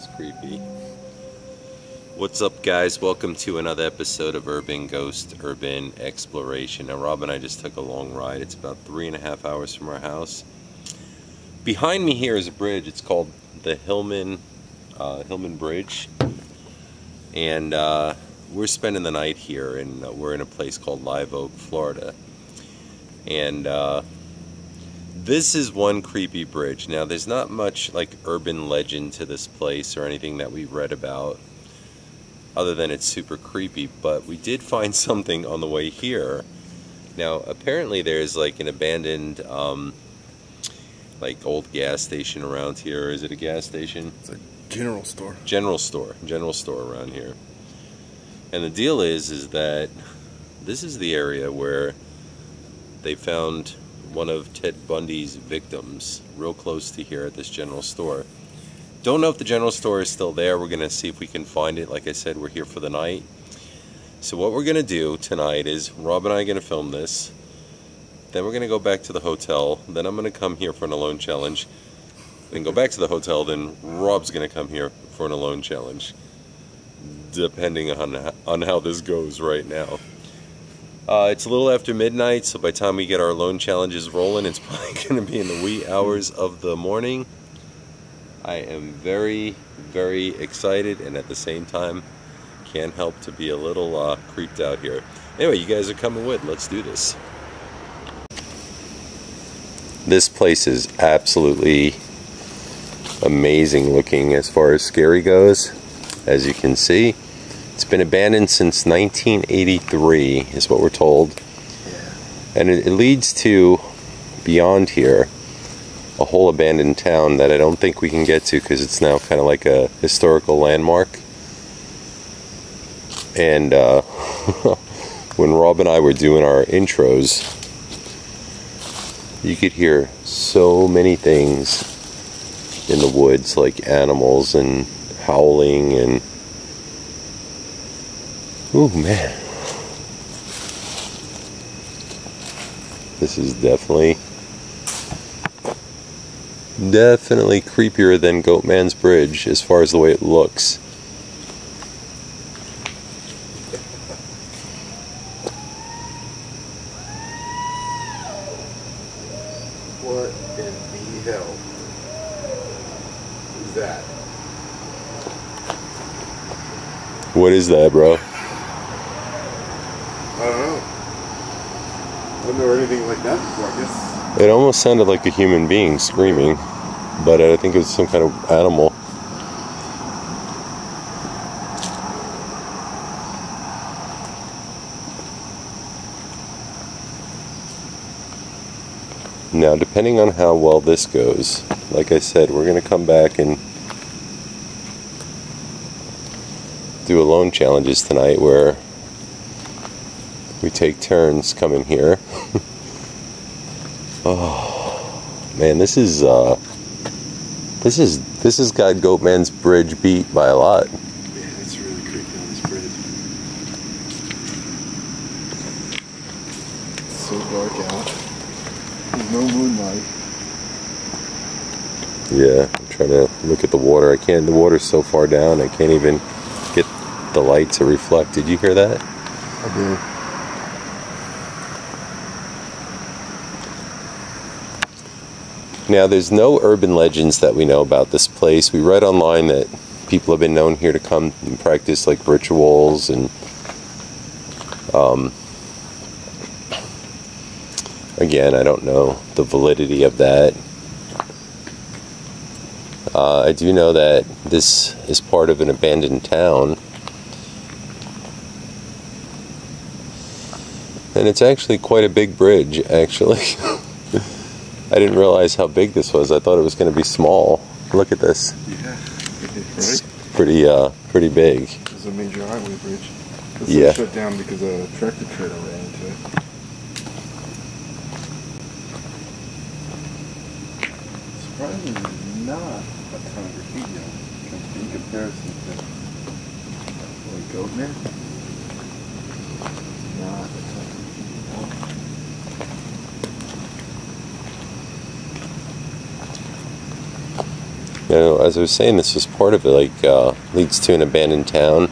is creepy. What's up guys? Welcome to another episode of Urban Ghost Urban Exploration. Now Rob and I just took a long ride. It's about three and a half hours from our house. Behind me here is a bridge. It's called the Hillman uh, Hillman Bridge. And uh, we're spending the night here and uh, we're in a place called Live Oak, Florida. And uh, this is one creepy bridge. Now, there's not much like urban legend to this place or anything that we read about other than it's super creepy, but we did find something on the way here. Now, apparently there's like an abandoned um, like old gas station around here. Is it a gas station? It's a general store. General store. General store around here. And the deal is is that this is the area where they found one of Ted Bundy's victims real close to here at this general store. Don't know if the general store is still there. We're going to see if we can find it. Like I said, we're here for the night. So what we're going to do tonight is Rob and I are going to film this. Then we're going to go back to the hotel. Then I'm going to come here for an alone challenge. Then go back to the hotel. Then Rob's going to come here for an alone challenge. Depending on, on how this goes right now. Uh, it's a little after midnight, so by the time we get our loan challenges rolling, it's probably going to be in the wee hours of the morning. I am very, very excited, and at the same time, can't help to be a little uh, creeped out here. Anyway, you guys are coming with. Let's do this. This place is absolutely amazing looking as far as scary goes, as you can see. It's been abandoned since 1983, is what we're told. Yeah. And it, it leads to beyond here a whole abandoned town that I don't think we can get to because it's now kind of like a historical landmark. And uh, when Rob and I were doing our intros, you could hear so many things in the woods, like animals and howling and Oh man. This is definitely definitely creepier than Goatman's Bridge as far as the way it looks. What in the hell is that? What is that, bro? I don't know. Heard anything like that before, I guess. It almost sounded like a human being screaming, but I think it was some kind of animal. Now, depending on how well this goes, like I said, we're going to come back and do alone challenges tonight where we take turns coming here. oh man, this is uh this is this has got Goatman's Bridge beat by a lot. Yeah, it's really creepy on this bridge. It's so dark out. There's no moonlight. Yeah, I'm trying to look at the water. I can't the water's so far down I can't even get the light to reflect. Did you hear that? I did. Now, there's no urban legends that we know about this place. We read online that people have been known here to come and practice like rituals and um, again, I don't know the validity of that. Uh, I do know that this is part of an abandoned town. And it's actually quite a big bridge, actually. I didn't realize how big this was. I thought it was going to be small. Look at this. Yeah. It's right? pretty, uh, pretty big. It's a major highway bridge. This Yeah. shut down because a tractor trailer ran into it. Surprisingly not a ton of graffiti on it in comparison to like Goatman. Not a ton of graffiti on it. You know, as I was saying, this was part of it. Like uh, leads to an abandoned town.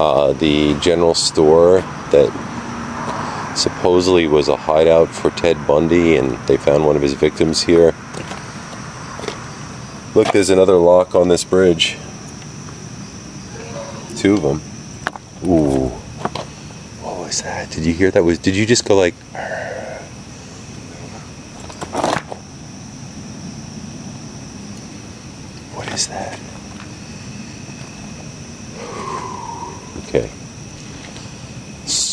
Uh, the general store that supposedly was a hideout for Ted Bundy, and they found one of his victims here. Look, there's another lock on this bridge. Two of them. Ooh. What was that? Did you hear that? Was did you just go like? What is that? Okay.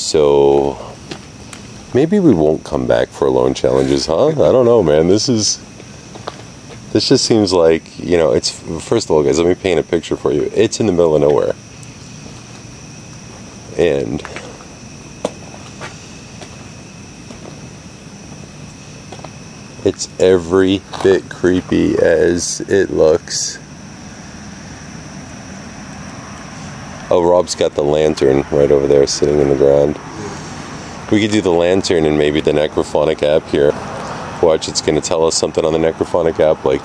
So maybe we won't come back for alone challenges, huh? I don't know, man. This is this just seems like, you know, it's first of all, guys, let me paint a picture for you. It's in the middle of nowhere. And it's every bit creepy as it looks. Oh, Rob's got the lantern right over there sitting in the ground. We could do the lantern and maybe the necrophonic app here. Watch, it's going to tell us something on the necrophonic app like,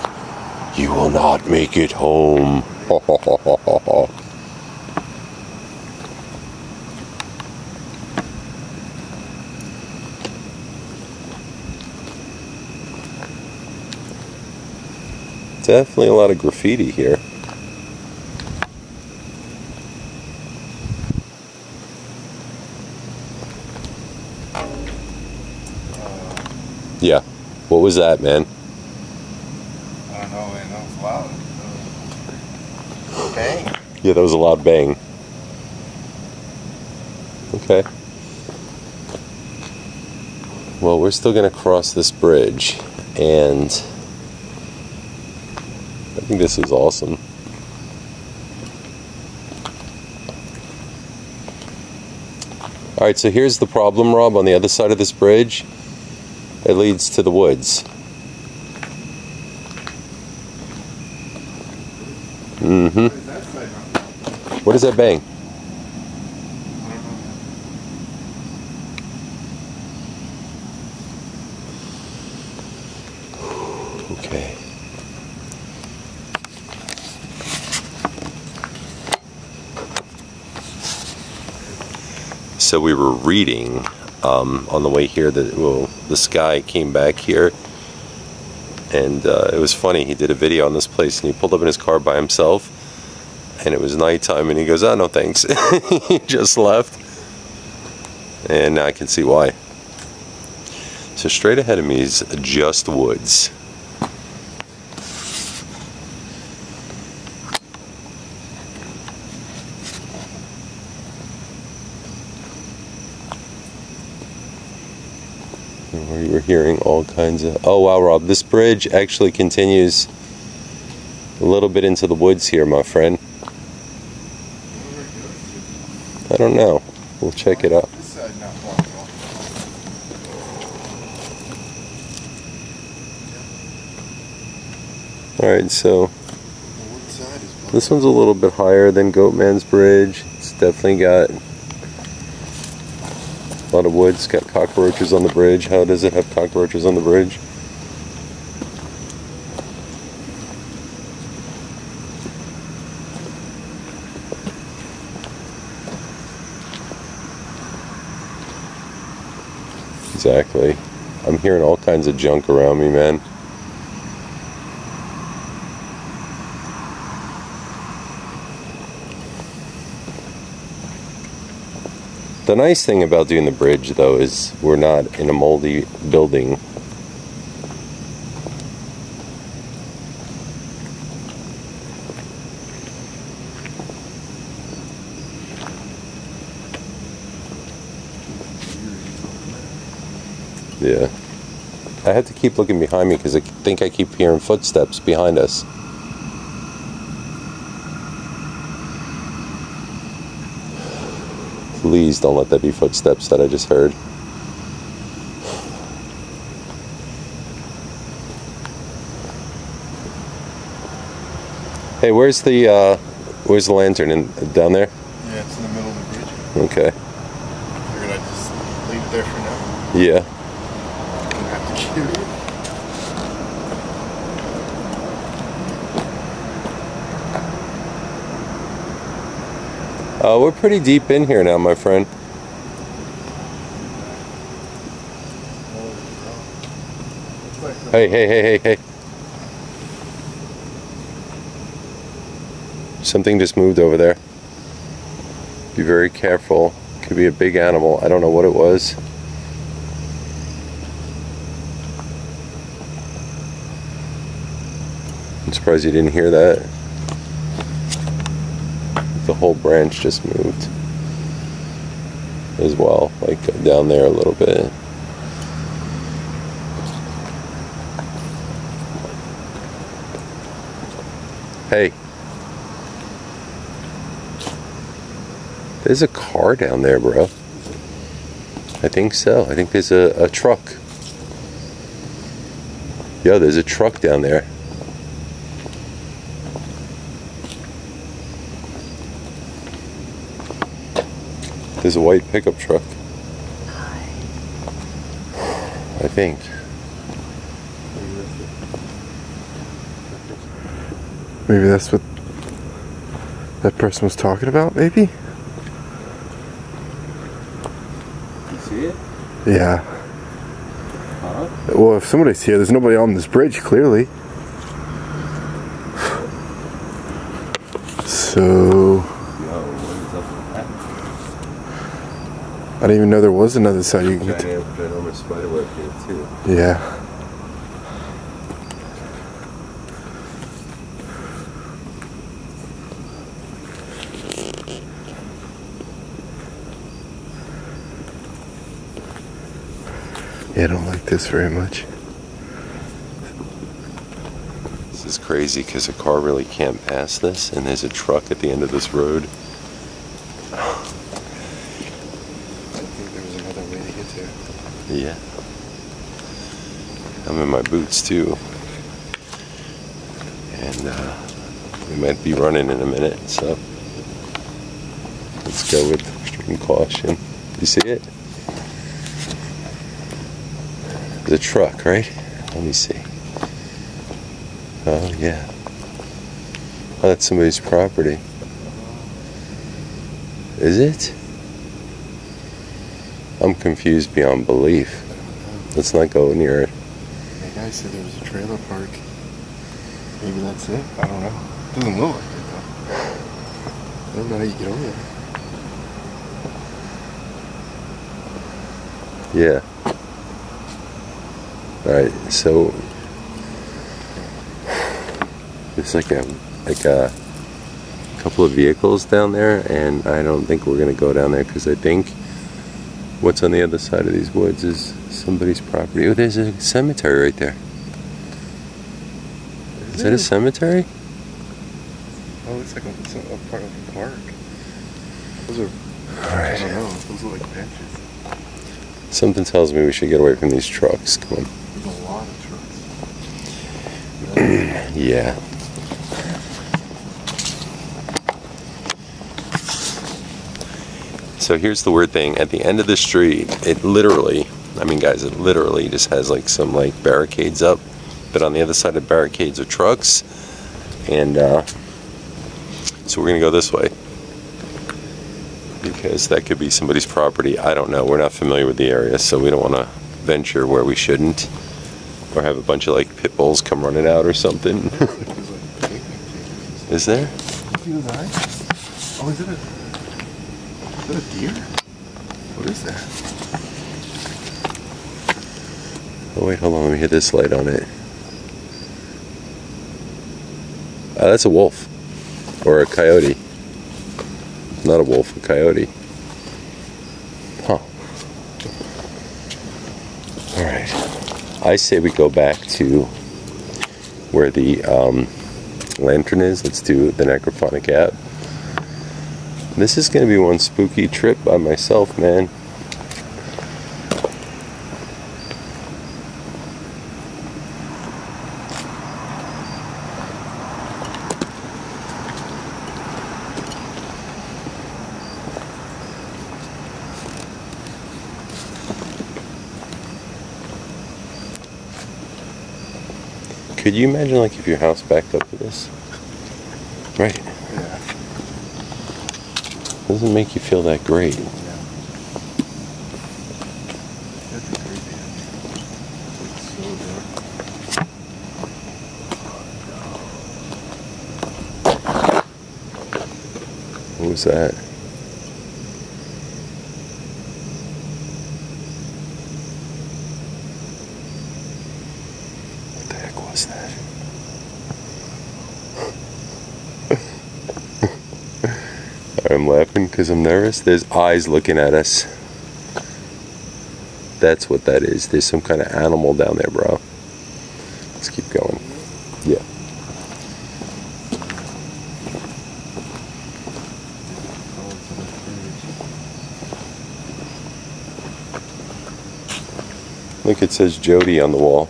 You will not make it home. Definitely a lot of graffiti here. Yeah. What was that, man? I don't know, man. That was loud. Bang. Yeah, that was a loud bang. Okay. Well, we're still going to cross this bridge, and I think this is awesome. All right, so here's the problem, Rob. On the other side of this bridge, it leads to the woods. Mm-hmm. What is that bang? Okay. So we were reading um, on the way here that well, this guy came back here, and uh, it was funny. He did a video on this place, and he pulled up in his car by himself, and it was nighttime, and he goes, "Oh no, thanks." he just left, and now I can see why. So straight ahead of me is just woods. We were hearing all kinds of. Oh wow, Rob! This bridge actually continues a little bit into the woods here, my friend. I don't know. We'll check it out. This side not blocked off. All right, so this one's a little bit higher than Goatman's Bridge. It's definitely got a lot of wood. It's got cockroaches on the bridge. How does it have cockroaches on the bridge? Exactly. I'm hearing all kinds of junk around me, man. The nice thing about doing the bridge, though, is we're not in a moldy building. Yeah. I have to keep looking behind me because I think I keep hearing footsteps behind us. Please don't let that be footsteps that I just heard. Hey, where's the uh, where's the lantern? In down there? Yeah, it's in the middle of the bridge. Okay. Figured I'd just leave it there for now. Yeah. Gonna have to keep it. Uh, we're pretty deep in here now, my friend. Hey, hey, hey, hey, hey. Something just moved over there. Be very careful. Could be a big animal. I don't know what it was. I'm surprised you didn't hear that. The whole branch just moved as well, like down there a little bit. Hey. There's a car down there, bro. I think so. I think there's a, a truck. Yo, there's a truck down there. There's a white pickup truck. I think. Maybe that's what that person was talking about, maybe? You see it? Yeah. Huh? Well, if somebody's here, there's nobody on this bridge, clearly. So, Yo, what is up with that? I didn't even know there was another side you can get to. Ginormous spider web here too. Yeah. Yeah, I don't like this very much. This is crazy because a car really can't pass this, and there's a truck at the end of this road. I think there was another way to get there. Yeah. I'm in my boots too. And uh, we might be running in a minute, so let's go with extreme caution. You see it? The truck, right? Let me see. Oh, yeah. Oh, that's somebody's property. Is it? I'm confused beyond belief. Let's not go near it. The guy said there was a trailer park. Maybe that's it. I don't know. Doesn't look like it though. I don't know how you get over there. Yeah. Alright, so it's like a like a couple of vehicles down there and I don't think we're gonna go down there because I think what's on the other side of these woods is somebody's property. Oh there's a cemetery right there. Is that a cemetery? Oh, it's like a, it's a, a part of a park. Those are, I don't know, those are like benches. Something tells me we should get away from these trucks. Come on. There's a lot of trucks. Yeah. So here's the weird thing. At the end of the street, it literally, I mean, guys, it literally just has like some like barricades up. But on the other side of barricades are trucks. And uh, so we're going to go this way. Because that could be somebody's property. I don't know. We're not familiar with the area, so we don't want to venture where we shouldn't. Or have a bunch of like pit bulls come running out or something. Is there? Oh, is it is it a deer? What is that? Oh wait, hold on. Let me hit this light on it. Ah, that's a wolf, or a coyote. Not a wolf, a coyote. Huh. All right. I say we go back to where the um, lantern is. Let's do the necrophonic app. This is going to be one spooky trip by myself, man. Could you imagine, like, if your house backed up to this? Right. Doesn't make you feel that great. What was that? What the heck was that? I'm laughing because I'm nervous. There's eyes looking at us. That's what that is. There's some kind of animal down there, bro. Let's keep going. Yeah. Look, it says Jody on the wall.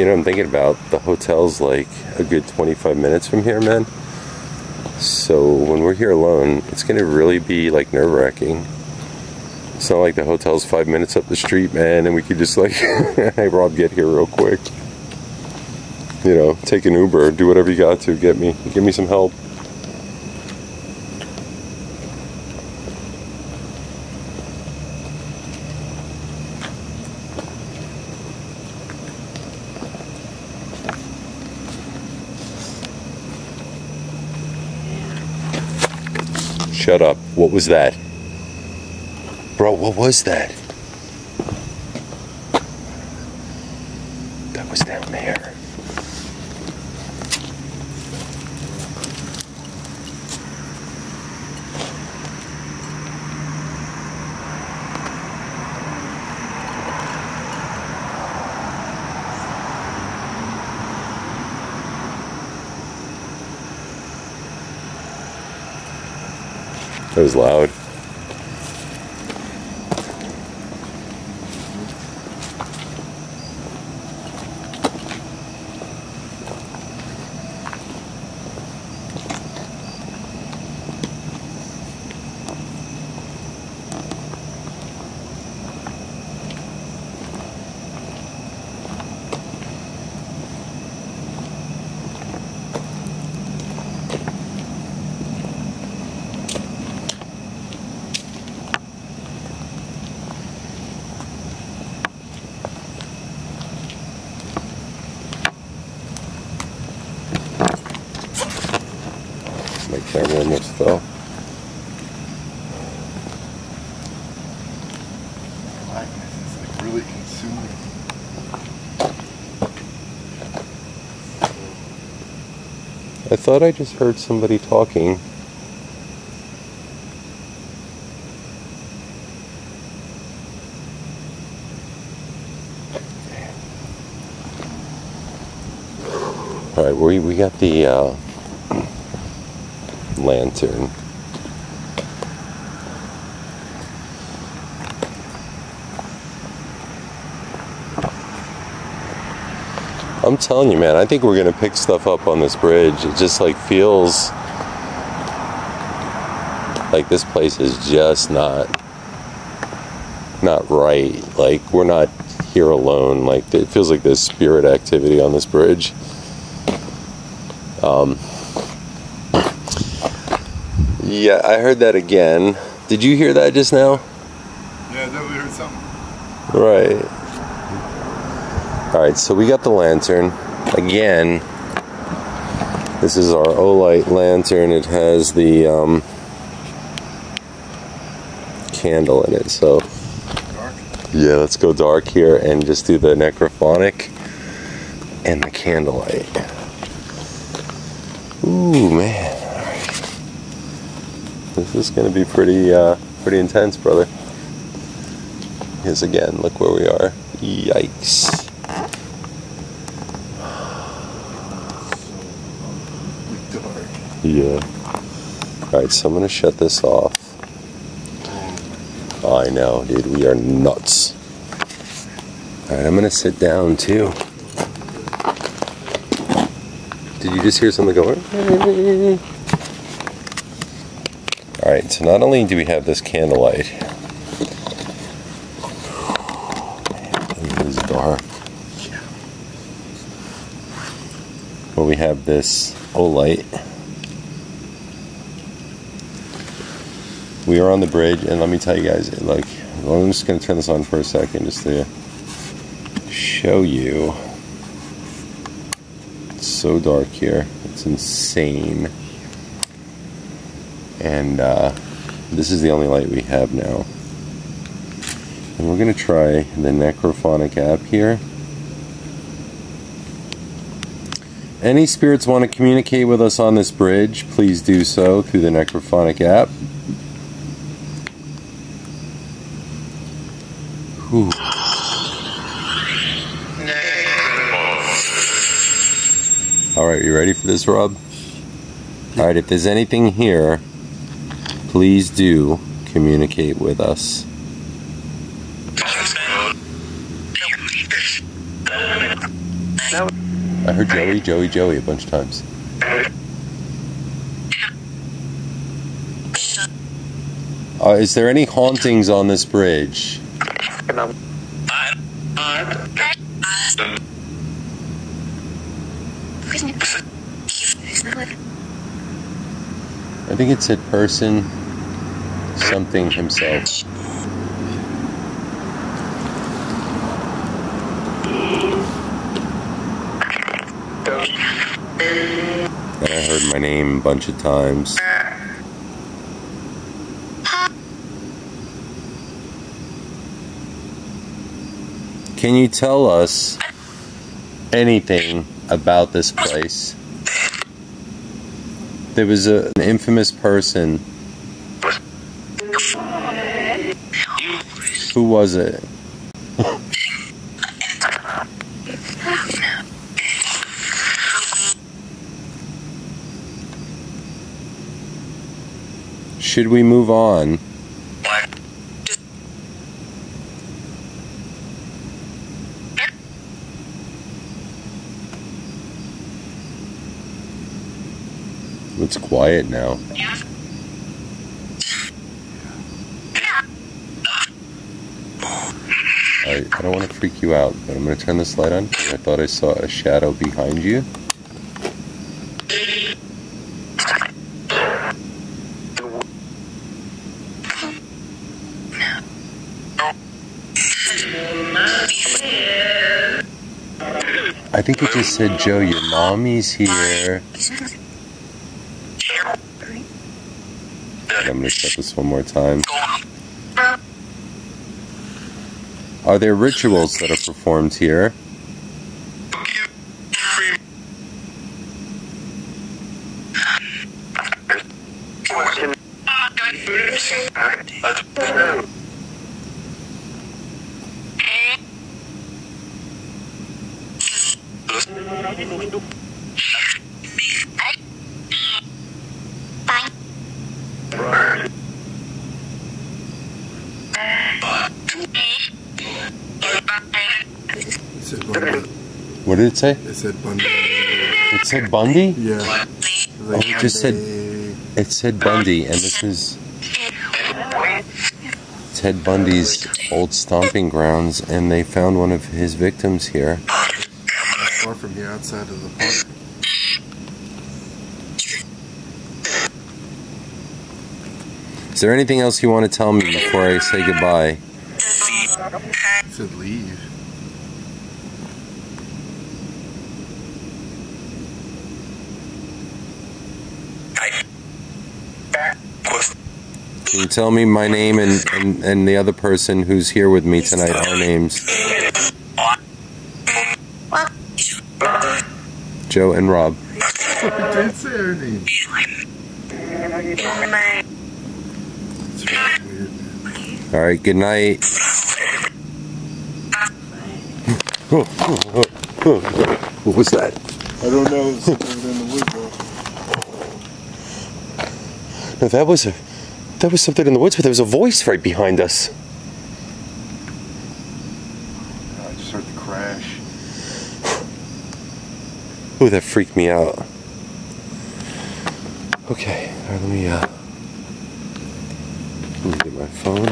You know, I'm thinking about the hotel's like a good 25 minutes from here, man. So when we're here alone, it's gonna really be like nerve wracking. It's not like the hotel's five minutes up the street, man, and we could just like, hey Rob, get here real quick. You know, take an Uber, do whatever you got to, get me, give me some help. Shut up. What was that? Bro, what was that was down there. That was loud. My camera almost fell. Blackness is like really consuming. I thought I just heard somebody talking. All right, we we got the uh, lantern. I'm telling you, man, I think we're gonna pick stuff up on this bridge. It just like feels like this place is just not not right. Like we're not here alone. Like it feels like there's spirit activity on this bridge. Um, yeah, I heard that again. Did you hear that just now? Yeah, I definitely heard something. Right. All right, so we got the lantern again. This is our Olight lantern. It has the um, candle in it. So Dark. yeah, let's go dark here and just do the necrophonic and the candlelight. Ooh man. This is gonna be pretty uh, pretty intense, brother. Here's again. Look where we are. Yikes. Yeah. Alright, so I'm gonna shut this off. I know, dude, we are nuts. Alright, I'm gonna sit down too. Did you just hear something going? Alright, so not only do we have this candlelight, it is dark. But we have this Olight. We are on the bridge, and let me tell you guys, like, I'm just gonna turn this on for a second just to show you. It's so dark here. It's insane. And uh, this is the only light we have now. And we're going to try the necrophonic app here. Any spirits want to communicate with us on this bridge, please do so through the necrophonic app. Whew. Alright, you ready for this, Rob? Alright, if there's anything here, please do communicate with us. I heard Joey, Joey, Joey a bunch of times. Uh, is there any hauntings on this bridge? I think it said person, something himself. And I heard my name a bunch of times. Can you tell us anything about this place? There was a, an infamous person. Who was it? Should we move on? It's quiet now. I, I don't want to freak you out, but I'm going to turn this light on. I thought I saw a shadow behind you. I think it just said, Joe, your mommy's here. I'm going to check this one more time. Are there rituals that are performed here? It said Bundy. What did it say? It said Bundy. It said Bundy? Yeah. Oh, it just said- It said Bundy, and this is Ted Bundy's old stomping grounds, and they found one of his victims here. far from here, outside of the park. Is there anything else you want to tell me before I say goodbye? It said leave. Can you tell me my name and, and, and the other person who's here with me tonight, our names? Joe and Rob. I did say her name. It's really weird. All right, good night. what was that? I don't know. It's over in the woods though. No, that was a that was something in the woods, but there was a voice right behind us. I just heard the crash. Ooh, that freaked me out. Okay, all right, let me uh Let me get my phone.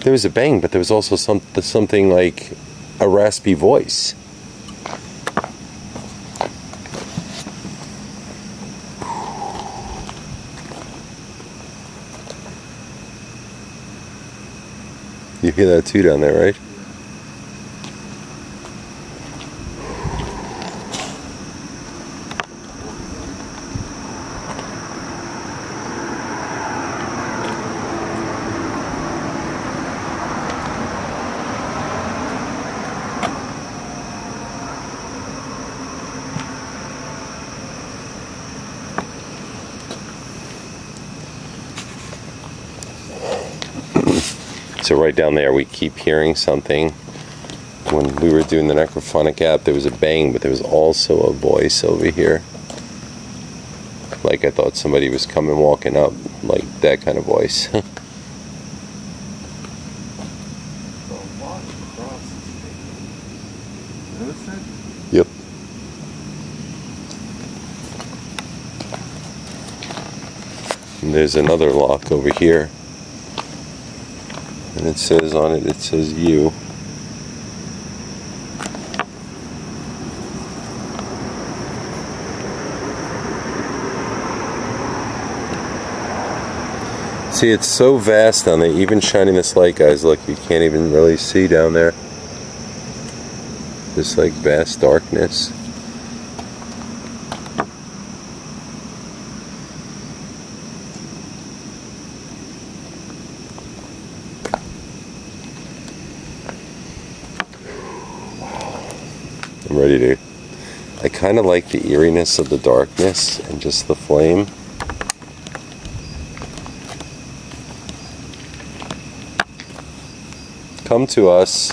There was a bang, but there was also some something like a raspy voice. You hear that too down there, right? So right down there, we keep hearing something. When we were doing the necrophonic app, there was a bang, but there was also a voice over here. Like I thought somebody was coming walking up, like that kind of voice. Yep. There's another lock over here. And it says on it, it says you. See, it's so vast down there. Even shining this light, guys, look, you can't even really see down there. This like vast darkness. I'm ready to. I kind of like the eeriness of the darkness and just the flame. Come to us.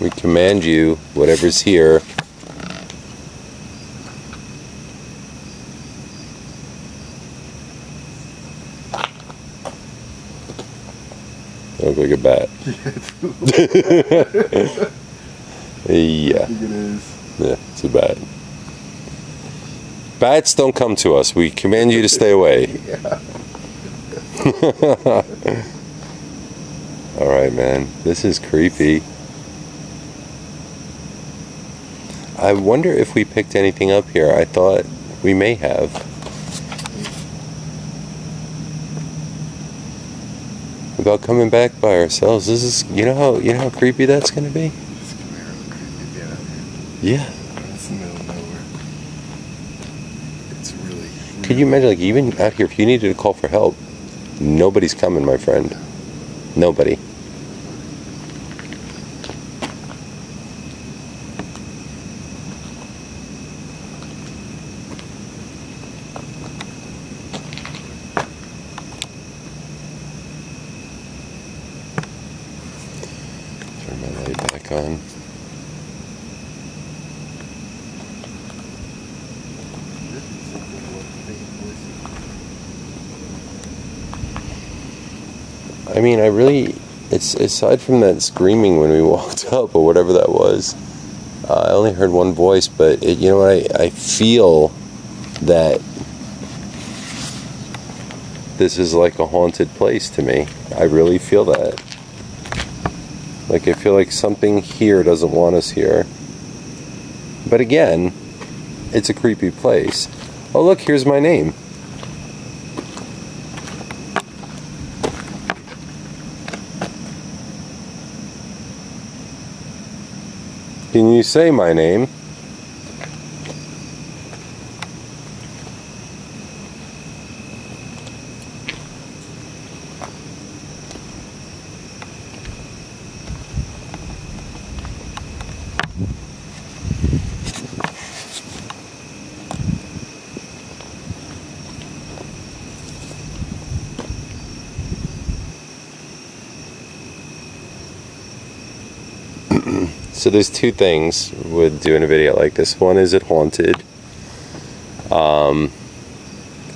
We command you, whatever's here. Look like a bat. yeah, I think it is. yeah, it's a bat. Bats don't come to us. We command you to stay away. All right, man. This is creepy. I wonder if we picked anything up here. I thought we may have. About coming back by ourselves. This is, you know how, you know how creepy that's gonna be. Just come here real quick. Get here. Yeah. It's in the middle of nowhere. It's really. Could you imagine, like, even out here, if you needed to call for help, nobody's coming, my friend. Nobody. Turn my light back on. I mean, I really, it's aside from that screaming when we walked up or whatever that was. Uh, I only heard one voice, but it, you know what? I, I feel that this is like a haunted place to me. I really feel that. Like I feel like something here doesn't want us here. But again, it's a creepy place. Oh look, here's my name. Can you say my name? So there's two things with doing a video like this. One is it haunted. Um,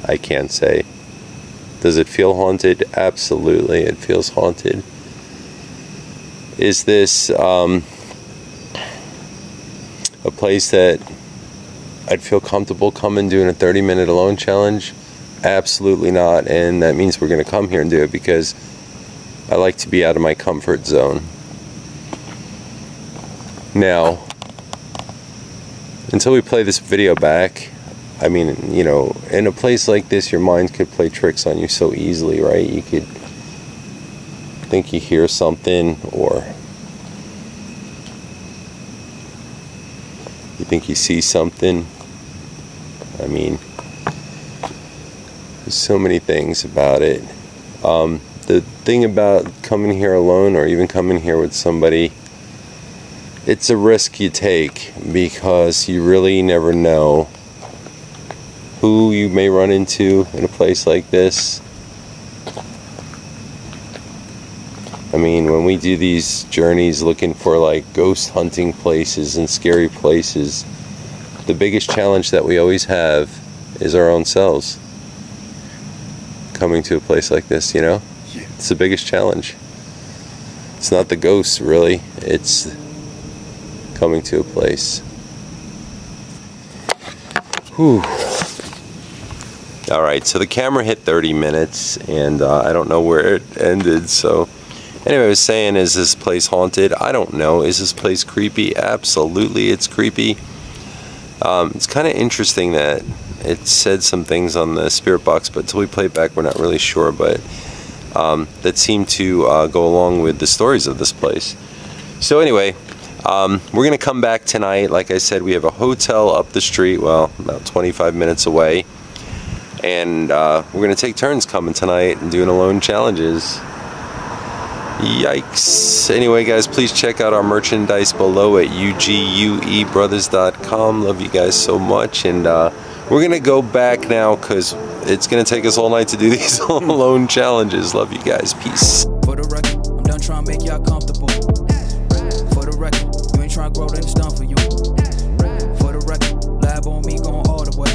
I can't say. Does it feel haunted? Absolutely, it feels haunted. is this um, a place that I'd feel comfortable coming doing a 30 minute alone challenge? Absolutely not. And that means we're going to come here and do it because I like to be out of my comfort zone. Now, until we play this video back, I mean, you know, in a place like this, your mind could play tricks on you so easily, right? You could think you hear something or you think you see something. I mean, there's so many things about it. Um, the thing about coming here alone or even coming here with somebody, it's a risk you take because you really never know who you may run into in a place like this. I mean, when we do these journeys looking for like ghost hunting places and scary places, the biggest challenge that we always have is our own selves. Coming to a place like this, you know? Yeah. It's the biggest challenge. It's not the ghosts, really. It's coming to a place. Whew. All right, so the camera hit 30 minutes, and uh, I don't know where it ended. So, anyway, I was saying, is this place haunted? I don't know. Is this place creepy? Absolutely, it's creepy. Um, it's kind of interesting that it said some things on the spirit box, but until we play it back, we're not really sure. But um, that seemed to uh, go along with the stories of this place. So, anyway, um, we're going to come back tonight. Like I said, we have a hotel up the street, well, about 25 minutes away. And uh, we're going to take turns coming tonight and doing alone challenges. Yikes. Anyway, guys, please check out our merchandise below at uguebrothers.com. Love you guys so much. And uh, we're going to go back now because it's going to take us all night to do these alone challenges. Love you guys. Peace. Record, you ain't trying to grow, then it's done for you. For the record, lab on me going all the way.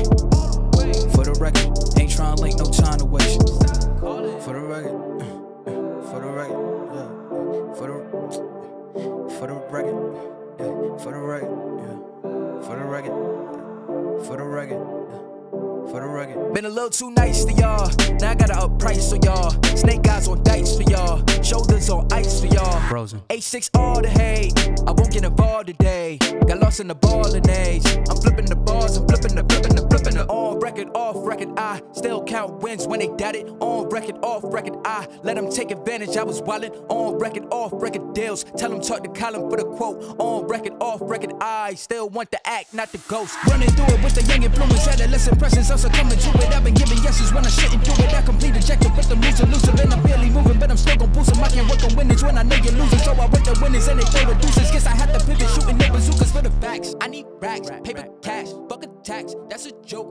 I was wildin'. On record, off record deals. Tell them talk to Colin for the quote. On record, off record, I still want the act, not the ghost. Running through it with the young influence, adolescent presence. I'm to it. I've been giving yeses when I shouldn't do it. I complete ejected, but the moves elusive. And I'm barely moving, but I'm still gon' boost 'em. I can't work on winnings when I know you're losing. So I work the winners and they throw the deuces. Guess I had to pivot, shooting the bazookas for the facts. I need racks, paper cash, buck a tax. That's a joke.